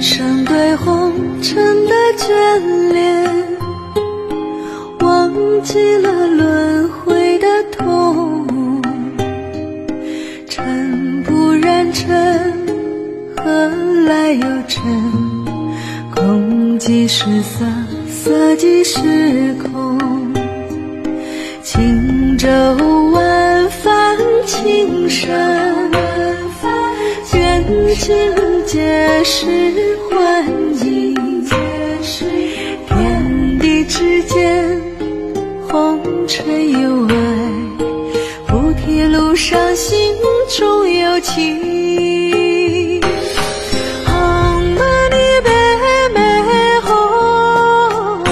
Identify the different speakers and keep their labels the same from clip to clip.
Speaker 1: 生对红尘的眷恋，忘记了轮回的痛。尘不染尘，何来有尘？空即是色，色即是空。轻舟万帆情深。皆是幻影，天地之间，红尘有爱，菩提路上，心中有情。红玛尼呗呗红，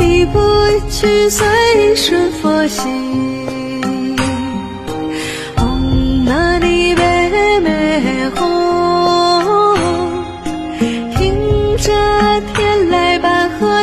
Speaker 1: 一步一曲随顺佛心。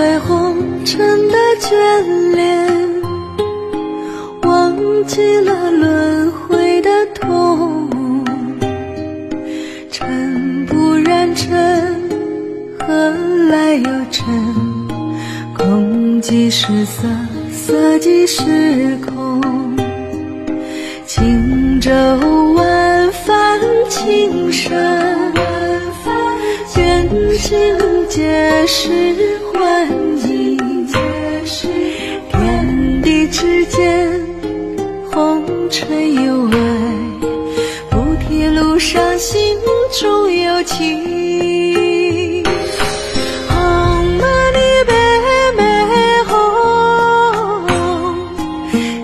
Speaker 1: 红玛尼呗呗红，尘的。眷恋，忘记了轮回的痛。尘不染尘，何来有尘？空即是色，色即是空。轻舟万帆情深，缘尽皆是幻影。天地之间，红尘有爱，菩提路上，心中有情。红玛尼呗呗红，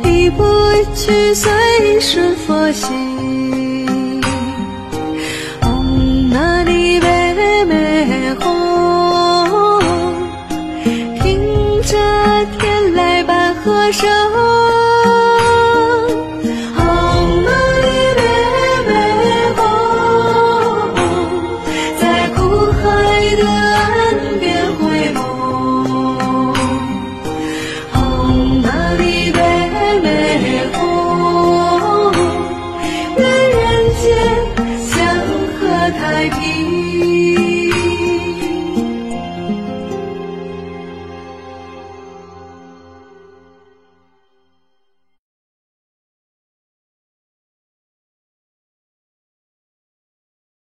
Speaker 1: 一步一曲随顺佛心。手